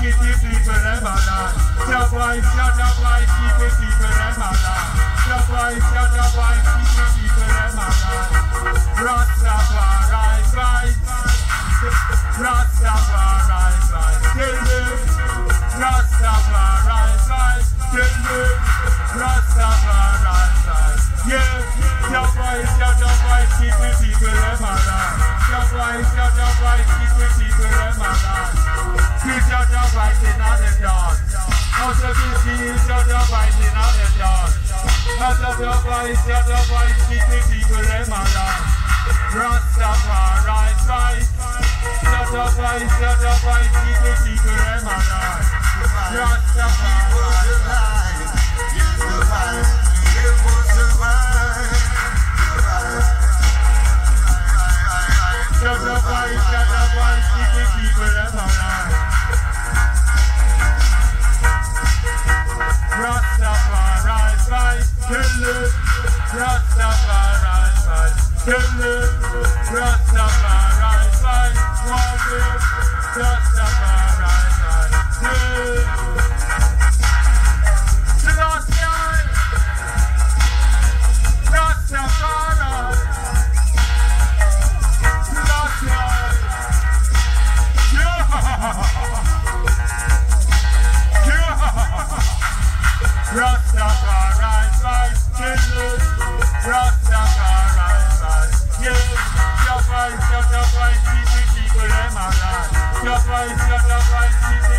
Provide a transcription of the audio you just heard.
keep people them alive. Stop why, shut up why, keep the people them alive. Stop why, shut up why, keep the people them alive. Rastafari, right, Rastafari, right, kill them. Rastafari, right, kill them. other biting on the dog. Most of you see each other biting on the dog. Most of your boys, the other boys, keep the people them along. Rastafari fight. Shut up, boys, shut keep the people them along. Rastafari survive, survive. Shut up, boys, shut up, boys, keep the people them. Rats up my right side, one light, the light,